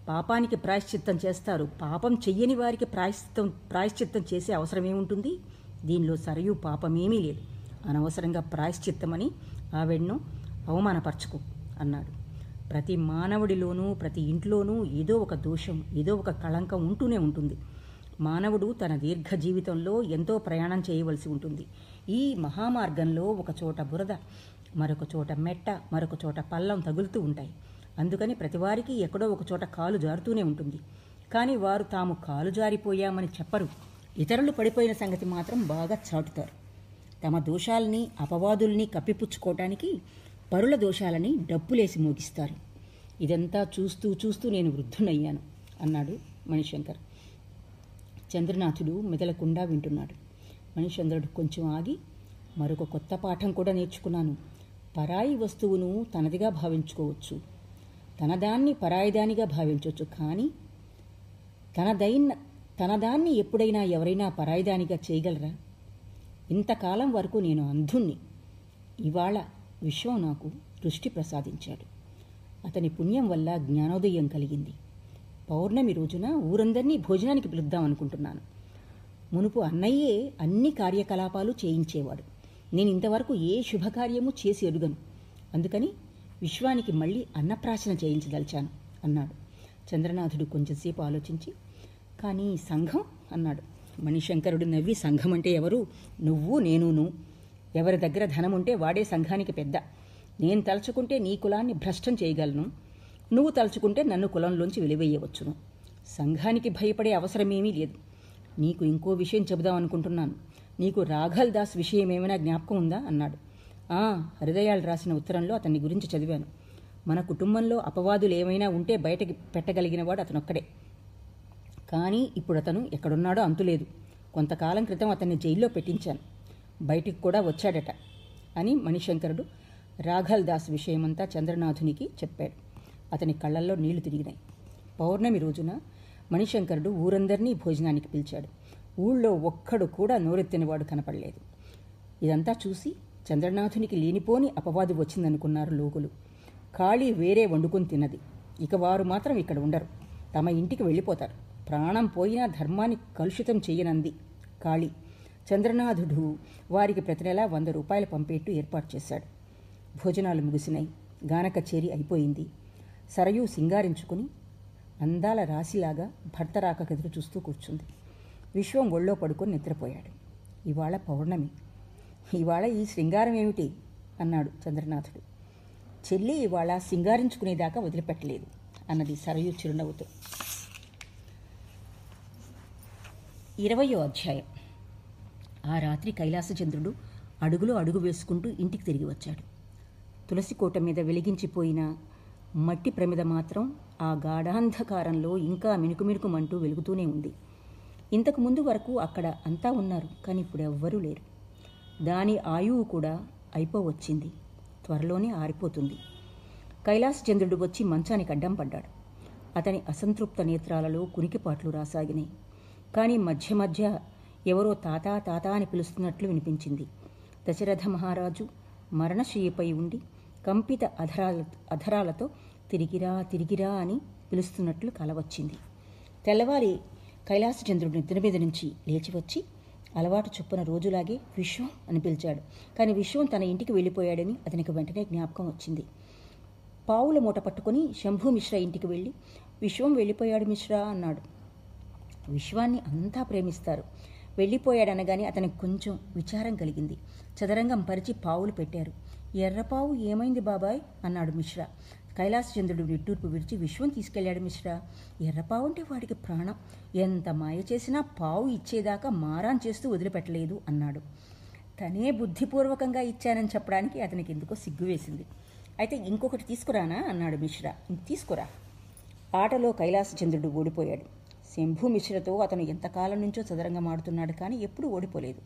పాపానికి ప్రాయశ్చిత్తం చేస్తారు. పాపం చెయ్యని వారికి ప్రాయశ్చిత్తం ప్రాయశ్చిత్తం చేసే అవసరమేముంటుంది? దీనిలో సరయు పాపమేమీ లేదు. అనవసరంగా ప్రాయశ్చిత్తమని ఆవిడను అవమానపరచుకో అన్నాడు. ప్రతి మానవుడిలోనూ ప్రతి ఇంట్లోనూ ఏదో ఒక దోషం ఏదో ఒక కళంకం ఉంటూనే ఉంటుంది. మానవుడు తన దీర్ఘ జీవితంలో ఎంతో ప్రయాణం చేయవలసి ఉంటుంది. ఈ మహామార్గంలో ఒక చోట బురద మరొక చోట మెట్ట మరొక చోట పల్లం తగులుతూ ఉంటాయి. అందుకని ప్రతివారికి ఎక్కడో ఒక చోట కాలు జారుతూనే ఉంటుంది. కానీ వారు తాము కాలు జారిపోయామని చెప్పరు. ఇతరులు పడిపోయిన సంగతి మాత్రం బాగా చాటుతారు. తమ దోషాల్ని అపవాదుల్ని కప్పిపుచ్చుకోవటానికి పరుల దోషాలని డబ్బులేసి మోగిస్తారు. ఇదంతా చూస్తూ చూస్తూ నేను వృద్ధునయ్యాను అన్నాడు మణిశంకర్. చంద్రనాథుడు మెదలకుండా వింటున్నాడు. మణిచంద్రుడు కొంచెం ఆగి మరొక కొత్త పాఠం కూడా నేర్చుకున్నాను. పరాయి వస్తువును తనదిగా భావించుకోవచ్చు. తనదాన్ని పరాయిదానిగా భావించవచ్చు కానీ తనదైన తనదాన్ని ఎప్పుడైనా ఎవరైనా పరాయిదానిగా చేయగలరా? ఇంతకాలం వరకు నేను అంధుణ్ణి. ఇవాళ విశ్వం నాకు దృష్టి ప్రసాదించాడు. అతని పుణ్యం వల్ల జ్ఞానోదయం కలిగింది. పౌర్ణమి రోజున ఊరందరినీ భోజనానికి పిలుద్దాం అనుకుంటున్నాను. మునుపు అన్నయ్యే అన్ని కార్యకలాపాలు చేయించేవాడు. నేను ఇంతవరకు ఏ శుభకార్యము చేసి ఎరుగను. అందుకని విశ్వానికి మళ్ళీ అన్నప్రాశన చేయించదలిచాను అన్నాడు. చంద్రనాథుడు కొంచెంసేపు ఆలోచించి కానీ సంఘం అన్నాడు. మణిశంకరుడు నవ్వి సంఘం అంటే ఎవరు? నువ్వు నేనును. ఎవరి దగ్గర ధనం ఉంటే వాడే సంఘానికి పెద్ద. నేను తలుచుకుంటే నీ కులాన్ని భ్రష్టం చేయగలను. నువ్వు తలుచుకుంటే నన్ను కులంలోంచి వెలివేయవచ్చును. సంఘానికి భయపడే అవసరమేమీ లేదు. నీకు ఇంకో విషయం చెబుదాం అనుకుంటున్నాను నీకు రాఘల్ దాస్ విషయం ఏమైనా జ్ఞాపకం ఉందా? అన్నాడు. ఆ హృదయాలు రాసిన ఉత్తరంలో అతన్ని గురించి చదివాను. మన కుటుంబంలో అపవాదులు ఏమైనా ఉంటే బయటకి పెట్టగలిగినవాడు అతనొక్కడే. కానీ ఇప్పుడు అతను ఎక్కడున్నాడో అంతులేదు. కొంతకాలం క్రితం అతన్ని జైల్లో పెట్టించాను. బయటికి కూడా వచ్చాడట అని మణిశంకరుడు రాఘల్ దాస్ విషయమంతా చంద్రనాథునికి చెప్పాడు. అతని కళ్ళల్లో నీళ్ళు తిరిగినాయి. పౌర్ణమి రోజున మణిశంకరుడు ఊరందరినీ భోజనానికి పిలిచాడు. ఊళ్ళో ఒక్కడు కూడా నోరెత్తినవాడు కనపడలేదు. ఇదంతా చూసి చంద్రనాథునికి లేనిపోని అపవాదు వచ్చిందనుకున్నారు లోకులు. ఖాళీ వేరే వండుకొని తిన్నది. ఇక వారు మాత్రం ఇక్కడ ఉండరు. తమ ఇంటికి వెళ్ళిపోతారు. ప్రాణం పోయినా ధర్మాన్ని కలుషితం చేయనంది కాళి చంద్రనాథుడు వారికి ప్రతి నెలా వంద రూపాయలు పంపేట్టు ఏర్పాటు చేశాడు. భోజనాలు ముగిసినాయి. గాన కచేరీ అయిపోయింది. సరయు సింగారించుకుని అందాల రాశిలాగా భర్త రాక కదురు చూస్తూ కూర్చుంది. విశ్వం ఒళ్ళో పడుకొని నిద్రపోయాడు. ఇవాళ పౌర్ణమి. ఇవాళ ఈ శృంగారం ఏమిటి? అన్నాడు చంద్రనాథుడు. చెల్లి ఇవాళ సింగారించుకునేదాకా వదిలిపెట్టలేదు అన్నది సరయు చిరునవ్వుతో. ఇరవయో అధ్యాయం. ఆ రాత్రి కైలాసచంద్రుడు అడుగులో అడుగు వేసుకుంటూ ఇంటికి తిరిగి వచ్చాడు. తులసి కోట మీద వెలిగించిపోయిన మట్టి ప్రమిద మాత్రం ఆ గాఢాంధకారంలో ఇంకా మినుకుమినుకుమంటూ వెలుగుతూనే ఉంది. ఇంతకు ముందు వరకు అక్కడ అంతా ఉన్నారు కానీ ఇప్పుడు ఎవ్వరూ లేరు. దాని ఆయువు కూడా అయిపోవచ్చింది. త్వరలోనే ఆరిపోతుంది. కైలాసచంద్రుడు వచ్చి మంచానికి అడ్డం పడ్డాడు. అతని అసంతృప్త నేత్రాలలో కునికిపాట్లు రాసాగినాయి. కానీ మధ్య మధ్య ఎవరో తాతా తాతా అని పిలుస్తున్నట్లు వినిపించింది. దశరథ మహారాజు మరణశయ్యపై ఉండి కంపిత అధరాల అధరాలతో తిరిగిరా తిరిగిరా అని పిలుస్తున్నట్లు కలవచ్చింది. తెల్లవారి కైలాసచంద్రుడు నిద్ర మీద నుంచి లేచి వచ్చి అలవాటు చొప్పున రోజులాగే విశ్వం అని పిలిచాడు. కానీ విశ్వం తన ఇంటికి వెళ్ళిపోయాడని అతనికి వెంటనే జ్ఞాపకం వచ్చింది. పావుల మూట పట్టుకుని శంభు మిశ్రా ఇంటికి వెళ్ళి విశ్వం వెళ్ళిపోయాడు మిశ్రా అన్నాడు. విశ్వాన్ని అంతా ప్రేమిస్తారు. వెళ్ళిపోయాడనగానే అతనికి కొంచెం విచారం కలిగింది. చదరంగం పరిచి పావులు పెట్టారు. ఎర్రపావు ఏమైంది బాబాయ్? అన్నాడు మిశ్రా. కైలాసచంద్రుడు నిట్టూర్పు విడిచి విశ్వం తీసుకెళ్ళాడు మిశ్రా. ఎర్రపావు అంటే వాడికి ప్రాణం. ఎంత మాయ చేసినా పావు ఇచ్చేదాకా మారాన్ చేస్తూ వదిలిపెట్టలేదు అన్నాడు. తనే బుద్ధిపూర్వకంగా ఇచ్చానని చెప్పడానికి అతనికి ఎందుకో సిగ్గు వేసింది. అయితే ఇంకొకటి తీసుకురానా? అన్నాడు మిశ్రా. తీసుకురా. ఆటలో కైలాసచంద్రుడు ఓడిపోయాడు. శంభు మిశ్రతో అతను ఎంతకాలం నుంచో చదరంగం ఆడుతున్నాడు కానీ ఎప్పుడూ ఓడిపోలేదు.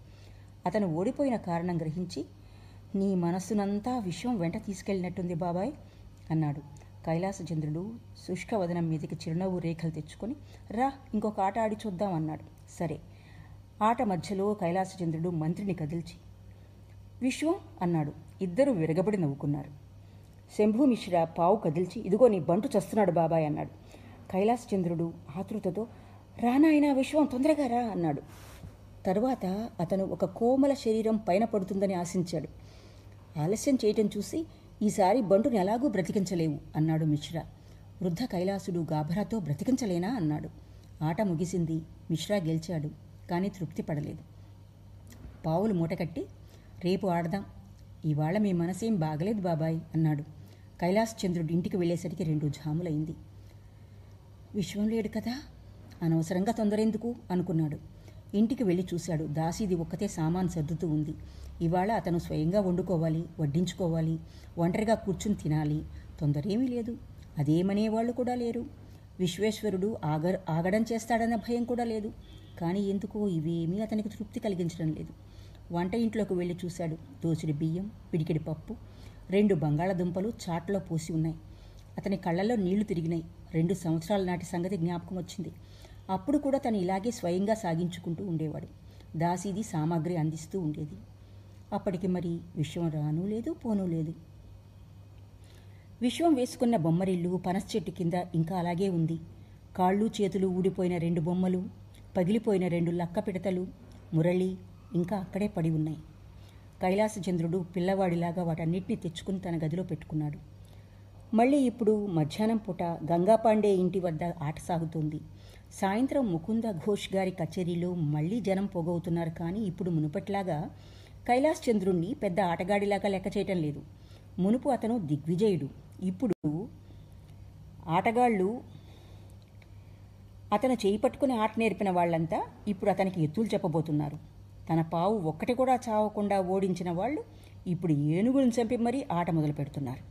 అతను ఓడిపోయిన కారణం గ్రహించి నీ మనస్సునంతా విషయం వెంట తీసుకెళ్ళినట్టుంది బాబాయ్. అన్నాడు. కైలాసచంద్రుడు శుష్కవదనం మీదకి చిరునవ్వు రేఖలు తెచ్చుకొని రా ఇంకొక ఆట ఆడి చూద్దాం అన్నాడు. సరే. ఆట మధ్యలో కైలాసచంద్రుడు మంత్రిని కదిల్చి విశ్వం అన్నాడు. ఇద్దరు విరగబడి నవ్వుకున్నారు. శంభు మిశ్రా పావు కదిల్చి ఇదిగో నీ బంటు చస్తున్నాడు బాబాయ్ అన్నాడు. కైలాసచంద్రుడు ఆతృతతో రానాయనా విశ్వం తొందరగా రా అన్నాడు. తరువాత అతను ఒక కోమల శరీరం పైన పడుతుందని ఆశించాడు. ఆలస్యం చేయటం చూసి ఈసారి బంటుని ఎలాగూ బ్రతికించలేవు అన్నాడు మిశ్రా. వృద్ధ కైలాసుడు గాభరాతో బ్రతికించలేనా అన్నాడు. ఆట ముగిసింది. మిశ్రా గెలిచాడు. కానీ తృప్తి పడలేదు. పావులు మూటకట్టి రేపు ఆడదాం. ఇవాళ మీ మనసేం బాగలేదు బాబాయ్ అన్నాడు. కైలాస్ చంద్రుడి ఇంటికి వెళ్ళేసరికి రెండు జాములైంది. విశ్వం లేడు కదా? అనవసరంగా తొందరెందుకు? అనుకున్నాడు. ఇంటికి వెళ్ళి చూశాడు. దాసీది ఒక్కతే సామాన్ సర్దుతూ ఉంది. ఇవాళ అతను స్వయంగా వండుకోవాలి వడ్డించుకోవాలి ఒంటరిగా కూర్చుని తినాలి. తొందరేమీ లేదు. అదేమనేవాళ్ళు కూడా లేరు. విశ్వేశ్వరుడు ఆగ ఆగడం చేస్తాడన్న భయం కూడా లేదు. కానీ ఎందుకో ఇవేమీ అతనికి తృప్తి కలిగించడం లేదు. వంట ఇంట్లోకి వెళ్ళి చూశాడు. దోసిడి బియ్యం పిడికిడి పప్పు రెండు బంగాళదుంపలు చాట్లో పోసి ఉన్నాయి. అతని కళ్ళల్లో నీళ్ళు తిరిగినాయి. రెండు సంవత్సరాల నాటి సంగతి జ్ఞాపకం వచ్చింది. అప్పుడు కూడా తను ఇలాగే స్వయంగా సాగించుకుంటూ ఉండేవాడు. దాసీది సామాగ్రి అందిస్తూ ఉండేది. అప్పటికి మరి విశ్వం రాను లేదు పోను లేదు. విశ్వం వేసుకున్న బొమ్మరిల్లు పనస చెట్టు కింద ఇంకా అలాగే ఉంది. కాళ్ళు చేతులు ఊడిపోయిన రెండు బొమ్మలు పగిలిపోయిన రెండు లక్క పిడతలు మురళి ఇంకా అక్కడే పడి ఉన్నాయి. కైలాసచంద్రుడు పిల్లవాడిలాగా వాటన్నిటిని తెచ్చుకుని తన గదిలో పెట్టుకున్నాడు. మళ్ళీ ఇప్పుడు మధ్యాహ్నం పూట గంగాపాండే ఇంటి వద్ద ఆట సాగుతోంది. సాయంత్రం ముకుంద ఘోష్ గారి కచేరీలో మళ్ళీ జనం పోగవుతున్నారు కానీ ఇప్పుడు మునుపట్లాగా కైలాస్ చంద్రుణ్ణి పెద్ద ఆటగాడిలాగా లెక్క చేయటం లేదు. మునుపు అతను దిగ్విజయుడు. ఇప్పుడు ఆటగాళ్ళు అతను చేయి పట్టుకుని ఆట నేర్పిన వాళ్ళంతా ఇప్పుడు అతనికి ఎత్తులు చెప్పబోతున్నారు. తన పావు ఒక్కటి కూడా చావకుండా ఓడించిన వాళ్ళు ఇప్పుడు ఏనుగులను చంపి మరీ ఆట మొదలు పెడుతున్నారు.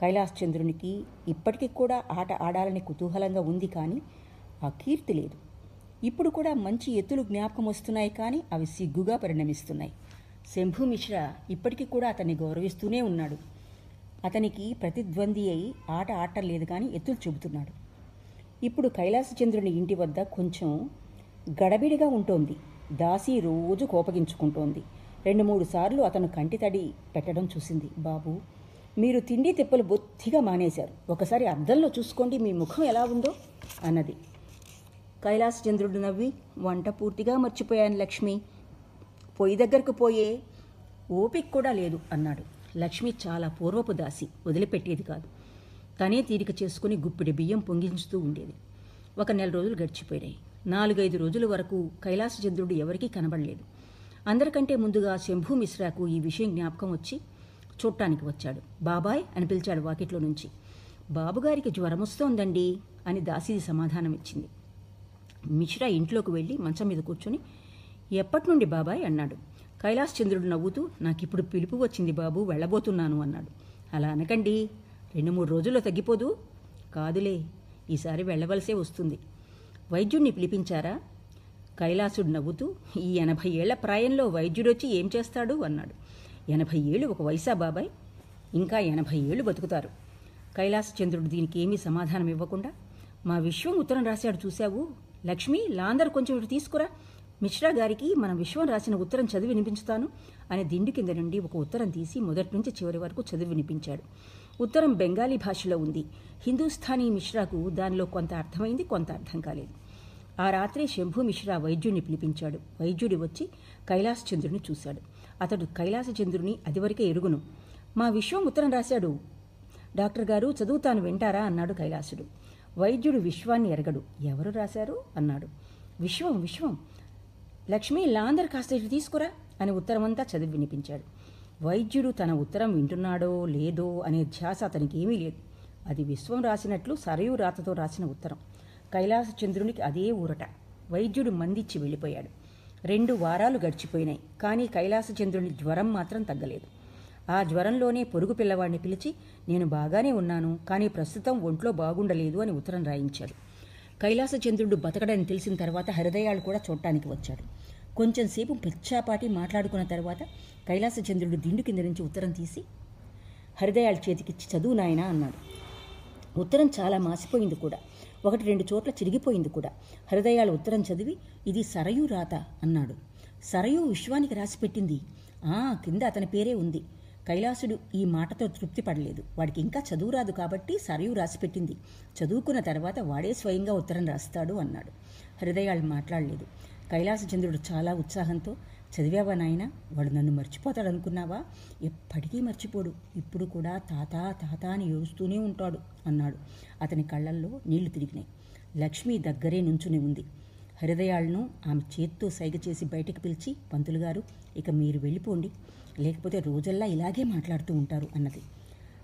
కైలాస్ చంద్రునికి ఇప్పటికీ కూడా ఆట ఆడాలని కుతూహలంగా ఉంది కానీ ఆ కీర్తి లేదు. ఇప్పుడు కూడా మంచి ఎత్తులు జ్ఞాపకం వస్తున్నాయి కానీ అవి సిగ్గుగా పరిణమిస్తున్నాయి. శంభు మిశ్రా ఇప్పటికీ కూడా అతన్ని గౌరవిస్తూనే ఉన్నాడు. అతనికి ప్రతిద్వంద్వి అయి ఆట ఆడటం లేదు కానీ ఎత్తులు చెబుతున్నాడు ఇప్పుడు కైలాసచంద్రుని ఇంటి వద్ద కొంచెం గడబిడిగా ఉంటోంది. దాసి రోజు కోపగించుకుంటోంది. రెండు మూడు సార్లు అతను కంటి తడి పెట్టడం చూసింది. బాబు మీరు తిండి తిప్పలు బొత్తిగా మానేశారు. ఒకసారి అద్దంలో చూసుకోండి. మీ ముఖం ఎలా ఉందో? అన్నది. కైలాసచంద్రుడు నవ్వి వంట పూర్తిగా మర్చిపోయాను లక్ష్మి. పొయ్యి దగ్గరకు పోయే ఓపిక కూడా లేదు అన్నాడు. లక్ష్మి చాలా పూర్వపు దాసి వదిలిపెట్టేది కాదు. తనే తీరిక చేసుకుని గుప్పిడి బియ్యం పొంగించుతూ ఉండేది. ఒక నెల రోజులు గడిచిపోయినాయి. నాలుగైదు రోజుల వరకు కైలాసచంద్రుడు ఎవరికీ కనబడలేదు. అందరికంటే ముందుగా శంభు మిశ్రాకు ఈ విషయం జ్ఞాపకం వచ్చి చూడటానికి వచ్చాడు. బాబాయ్ అని పిలిచాడు వాకిట్లో నుంచి. బాబుగారికి జ్వరం వస్తోందండి అని దాసీది సమాధానం ఇచ్చింది మిశ్రా ఇంట్లోకి వెళ్ళి మంచం మీద కూర్చొని ఎప్పటి నుండి బాబాయ్? అన్నాడు. కైలాస్ చంద్రుడు నవ్వుతూ నాకిప్పుడు పిలుపు వచ్చింది బాబు వెళ్ళబోతున్నాను అన్నాడు. అలా అనకండి. రెండు మూడు రోజుల్లో తగ్గిపోదు. కాదులే. ఈసారి వెళ్ళవలసే వస్తుంది. వైద్యుణ్ణి పిలిపించారా? కైలాసుడు నవ్వుతూ ఈ ఎనభై ఏళ్ళ ప్రాయంలో వైద్యుడొచ్చి ఏం చేస్తాడు? అన్నాడు. ఎనభై ఏళ్ళు ఒక వయసా బాబాయ్? ఇంకా ఎనభై ఏళ్ళు బతుకుతారు. కైలాసచంద్రుడు దీనికి ఏమీ సమాధానం ఇవ్వకుండా మా విశ్వం ఉత్తరం రాశాడు చూశావు? లక్ష్మి లాందర్ కొంచెం ఇటు తీసుకురా. మిశ్రా గారికి మన విశ్వం రాసిన ఉత్తరం చదివి వినిపించుతాను అని దిండు కింద నుండి ఒక ఉత్తరం తీసి మొదటి నుంచి చివరి వరకు చదివి వినిపించాడు. ఉత్తరం బెంగాలీ భాషలో ఉంది. హిందూస్థానీ మిశ్రాకు దానిలో కొంత అర్థమైంది కొంత అర్థం కాలేదు. ఆ రాత్రి శంభు మిశ్రా వైద్యుడిని పిలిపించాడు. వైద్యుడి వచ్చి కైలాసచంద్రుని చూశాడు. అతడు కైలాసచంద్రుని అదివరకే ఎరుగును. మా విశ్వం ఉత్తరం రాశాడు. డాక్టర్ గారు చదువుతాను వింటారా? అన్నాడు కైలాసుడు. వైద్యుడు విశ్వాన్ని ఎరగడు. ఎవరు రాశారు? అన్నాడు. విశ్వం విశ్వం లక్ష్మి లాందర్ కాస్త ఇటు తీసుకురా అని ఉత్తరమంతా చదివి వినిపించాడు. వైద్యుడు తన ఉత్తరం వింటున్నాడో లేదో అనే ధ్యాస అతనికి ఏమీ లేదు. అది విశ్వం రాసినట్లు సరయు రాతతో రాసిన ఉత్తరం. కైలాసచంద్రునికి అదే ఊరట. వైద్యుడు మందిచ్చి వెళ్ళిపోయాడు. రెండు వారాలు గడిచిపోయినాయి. కానీ కైలాసచంద్రుని జ్వరం మాత్రం తగ్గలేదు. ఆ జ్వరంలోనే పొరుగు పిల్లవాడిని పిలిచి నేను బాగానే ఉన్నాను కానీ ప్రస్తుతం ఒంట్లో బాగుండలేదు అని ఉత్తరం రాయించాడు. కైలాసచంద్రుడు బతకడని తెలిసిన తర్వాత హృదయాలు కూడా చూడటానికి వచ్చాడు. కొంచెంసేపు పిచ్చాపాటి మాట్లాడుకున్న తర్వాత కైలాసచంద్రుడు దిండు కింద నుంచి ఉత్తరం తీసి హృదయాల చేతికిచ్చి చదువు నాయనా అన్నాడు. ఉత్తరం చాలా మాసిపోయింది కూడా. ఒకటి రెండు చోట్ల చిరిగిపోయింది కూడా. హృదయాలు ఉత్తరం చదివి ఇది సరయు రాత అన్నాడు. సరయు విశ్వానికి రాసిపెట్టింది ఆ కింద అతని పేరే ఉంది. కైలాసుడు ఈ మాటతో తృప్తి పడలేదు. వాడికి ఇంకా చదువు రాదు కాబట్టి సరయు రాసిపెట్టింది. చదువుకున్న తర్వాత వాడే స్వయంగా ఉత్తరం రాస్తాడు అన్నాడు. హృదయాలు మాట్లాడలేదు. కైలాసచంద్రుడు చాలా ఉత్సాహంతో చదివావా నాయన? వాడు నన్ను మర్చిపోతాడు అనుకున్నావా ఎప్పటికీ మర్చిపోడు. ఇప్పుడు కూడా తాత తాత అని ఏడుస్తూనే ఉంటాడు అన్నాడు. అతని కళ్ళల్లో నీళ్ళు తిరిగినాయి. లక్ష్మి దగ్గరే నుంచుని ఉంది. హృదయాలను ఆమె చేత్తో సైగ చేసి బయటకు పిలిచి పంతులు గారు ఇక మీరు వెళ్ళిపోండి. లేకపోతే రోజల్లా ఇలాగే మాట్లాడుతూ ఉంటారు అన్నది.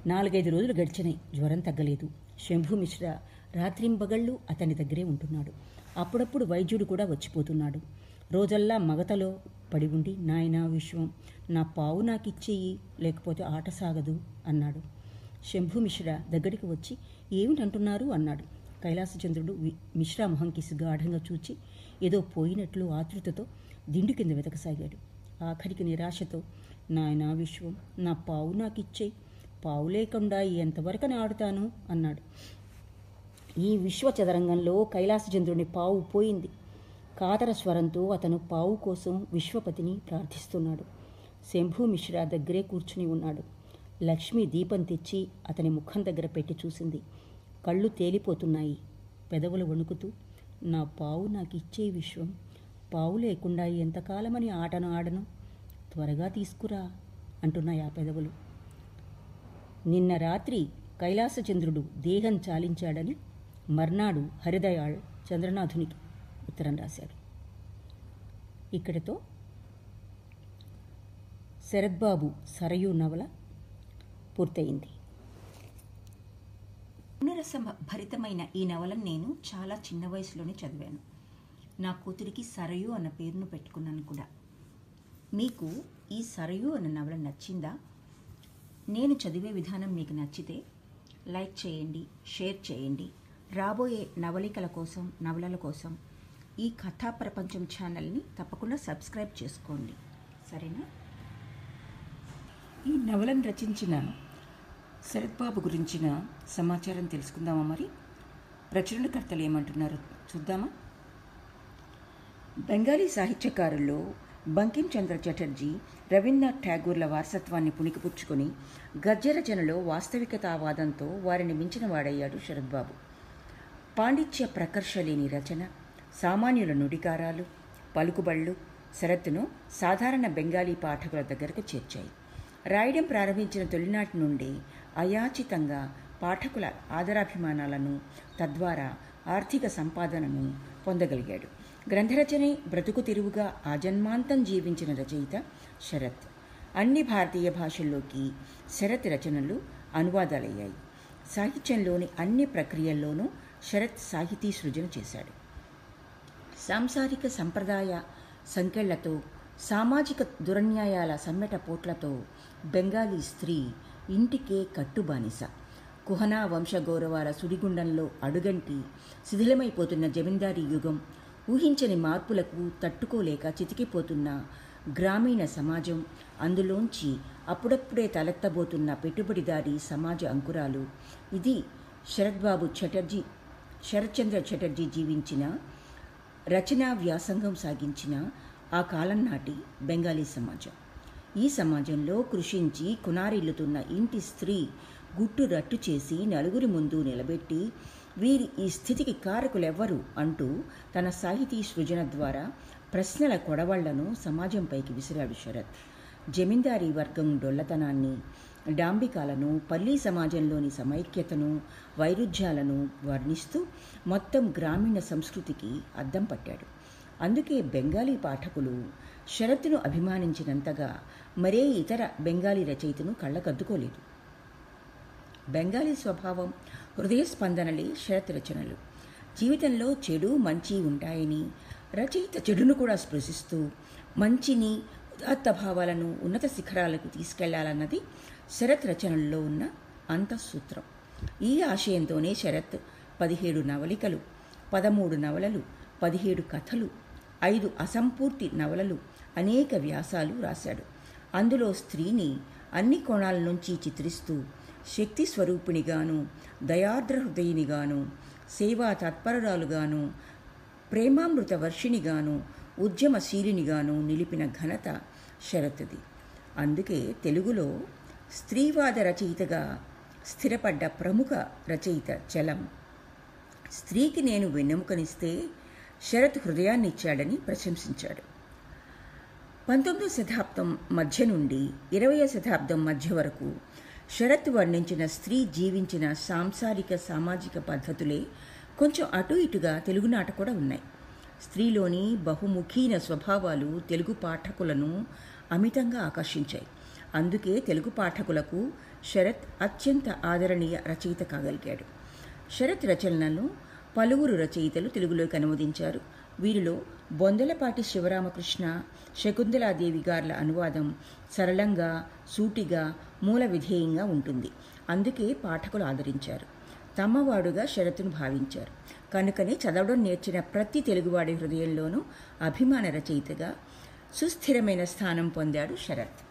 నాలుగైదు రోజులు గడిచినాయి జ్వరం తగ్గలేదు. శంభు మిశ్రా రాత్రింబగళ్ళు అతని దగ్గరే ఉంటున్నాడు. అప్పుడప్పుడు వైద్యుడు కూడా వచ్చిపోతున్నాడు. రోజల్లా మగతలో పడి ఉండి నాయనా విశ్వం నా పావు నాకు ఇచ్చేయి లేకపోతే ఆట సాగదు అన్నాడు. శంభు మిశ్రా దగ్గరికి వచ్చి ఏమిటంటున్నారు? అన్నాడు. కైలాసచంద్రుడు వి- మిశ్రా మొహంకి గాఢంగా చూచి ఏదో పోయినట్లు ఆతృతతో దిండు కింద వెతకసాగాడు. ఆఖరికి నిరాశతో నాయనా విశ్వం నా పావు నాకు ఇచ్చేయి పావు లేకుండా ఎంతవరకు ఆడుతాను? అన్నాడు. ఈ విశ్వ చదరంగంలో కైలాసచంద్రుని పావు పోయింది. కాతర స్వరంతో అతను పావు కోసం విశ్వపతిని ప్రార్థిస్తున్నాడు. శంభు మిశ్రా దగ్గరే కూర్చుని ఉన్నాడు. లక్ష్మి దీపం తెచ్చి అతని ముఖం దగ్గర పెట్టి చూసింది. కళ్ళు తేలిపోతున్నాయి. పెదవులు వణుకుతూ నా పావు నాకు ఇచ్చే విశ్వం పావు లేకుండా ఎంతకాలమని ఆటను ఆడను? త్వరగా తీసుకురా అంటున్నాయి ఆ పెదవులు. నిన్న రాత్రి కైలాసచంద్రుడు దేహం చాలించాడని మర్నాడు హరిదయాళ్ చంద్రనాథునికి ఉత్తరం రాశాడు. ఇక్కడితో శరద్బాబు సరయు నవల పూర్తయింది. పునరసమ భరితమైన ఈ నవలను నేను చాలా చిన్న వయసులోనే చదివాను. నా కూతురికి సరయు అన్న పేరును పెట్టుకున్నాను కూడా. మీకు ఈ సరయు అన్న నవల నచ్చిందా? నేను చదివే విధానం మీకు నచ్చితే లైక్ చేయండి షేర్ చేయండి. రాబోయే నవలికల కోసం నవలల కోసం ఈ కథా ప్రపంచం ఛానల్ని తప్పకుండా సబ్స్క్రైబ్ చేసుకోండి. సరేనా? ఈ నవలను రచించిన శరత్బాబు గురించిన సమాచారం తెలుసుకుందామా మరి? ప్రచురణకర్తలు ఏమంటున్నారు చూద్దామా? బెంగాలీ సాహిత్యకారుల్లో బంకించంద్ర చటర్జీ రవీంద్రనాథ్ ఠాగూర్ల వారసత్వాన్ని పుణికిపుచ్చుకొని గద్య వాస్తవికతావాదంతో వారిని మించిన వాడయ్యాడు శరద్బాబు. పాండిత్య ప్రకర్ష లేని రచన సామాన్యుల నుడికారాలు పలుకుబళ్ళు శరత్తును సాధారణ బెంగాలీ పాఠకుల దగ్గరకు చేర్చాయి. రాయడం ప్రారంభించిన తొలినాటి నుండి అయాచితంగా పాఠకుల ఆదరాభిమానాలను తద్వారా ఆర్థిక సంపాదనను పొందగలిగాడు. గ్రంథరచనే బ్రతుకు తిరువుగా ఆజన్మాంతం జీవించిన రచయిత శరత్. అన్ని భారతీయ భాషల్లోకి శరత్ రచనలు అనువాదాలయ్యాయి. సాహిత్యంలోని అన్ని ప్రక్రియల్లోనూ శరత్ సాహితీ సృజన చేశాడు. సాంసారిక సంప్రదాయ సంకెళ్ళతో సామాజిక దురన్యాయాల సమ్మెట పోట్లతో బెంగాలీ స్త్రీ ఇంటికే కట్టుబానిస. కుహనా వంశగౌరవాల సుడిగుండంలో అడుగంటి శిథిలమైపోతున్న జమీందారీ యుగం ఊహించని మార్పులకు తట్టుకోలేక చితికిపోతున్న గ్రామీణ సమాజం అందులోంచి అప్పుడప్పుడే తలెత్తబోతున్న పెట్టుబడిదారీ సమాజ అంకురాలు. ఇది శరద్బాబు చటర్జీ శరత్చంద్ర చటర్జీ జీవించిన రచనా వ్యాసంగం సాగించిన ఆ కాలం నాటి బెంగాలీ సమాజం. ఈ సమాజంలో కృషించి కునారిల్లుతున్న ఇంటి స్త్రీ గుట్టు రట్టు చేసి నలుగురి ముందు నిలబెట్టి వీరి ఈ స్థితికి కారకులెవ్వరు అంటూ తన సాహితీ సృజన ద్వారా ప్రశ్నల కొడవళ్ళను సమాజంపైకి విసిరాడు శరత్. జమీందారీ వర్గం డొల్లతనాన్ని డాంబికాలను పల్లీ సమాజంలోని సమైక్యతను వైరుధ్యాలను వర్ణిస్తూ మొత్తం గ్రామీణ సంస్కృతికి అద్దం పట్టాడు. అందుకే బెంగాలీ పాఠకులు శరత్తును అభిమానించినంతగా మరే ఇతర బెంగాలీ రచయితను కళ్ళకద్దుకోలేదు. బెంగాలీ స్వభావం హృదయ స్పందనలే శరత్ రచనలు. జీవితంలో చెడు మంచి ఉంటాయని రచయిత చెడును కూడా స్పృశిస్తూ మంచిని ఉదాత్త భావాలను ఉన్నత శిఖరాలకు తీసుకెళ్ళాలన్నది శరత్ రచనల్లో ఉన్న అంతఃసూత్రం. ఈ ఆశయంతోనే శరత్ పదిహేడు నవలికలు పదమూడు నవలలు పదిహేడు కథలు ఐదు అసంపూర్తి నవలలు అనేక వ్యాసాలు రాశాడు. అందులో స్త్రీని అన్ని కోణాల నుంచి చిత్రిస్తూ శక్తి స్వరూపిణిగాను దయార్ద్ర హృదయినిగాను సేవా తత్పరురాలుగాను ప్రేమామృత వర్షిణిగాను ఉద్యమశీలినిగాను నిలిపిన ఘనత శరత్ది అందుకే తెలుగులో స్త్రీవాద రచయితగా స్థిరపడ్డ ప్రముఖ రచయిత చలం. స్త్రీకి నేను వెన్నెముకనిస్తే శరత్ హృదయాన్నిచ్చాడని ప్రశంసించాడు. పంతొమ్మిదో శతాబ్దం మధ్య నుండి ఇరవయో శతాబ్దం మధ్య వరకు శరత్ వర్ణించిన స్త్రీ జీవించిన సాంసారిక సామాజిక పద్ధతులే కొంచెం అటు ఇటుగా తెలుగునాట కూడా ఉన్నాయి. స్త్రీలోని బహుముఖీన స్వభావాలు తెలుగు పాఠకులను అమితంగా ఆకర్షించాయి. అందుకే తెలుగు పాఠకులకు శరత్ అత్యంత ఆదరణీయ రచయిత కాగలిగాడు. శరత్ రచనలను పలువురు రచయితలు తెలుగులోకి అనువదించారు. వీరిలో బొందలపాటి శివరామకృష్ణ శకుంతలాదేవి గార్ల అనువాదం సరళంగా సూటిగా మూల విధేయంగా ఉంటుంది. అందుకే పాఠకులు ఆదరించారు. తమ్మవాడుగా శరత్తును భావించారు. కనుకనే చదవడం నేర్చిన ప్రతి తెలుగువాడి హృదయంలోనూ అభిమాన రచయితగా సుస్థిరమైన స్థానం పొందాడు శరత్.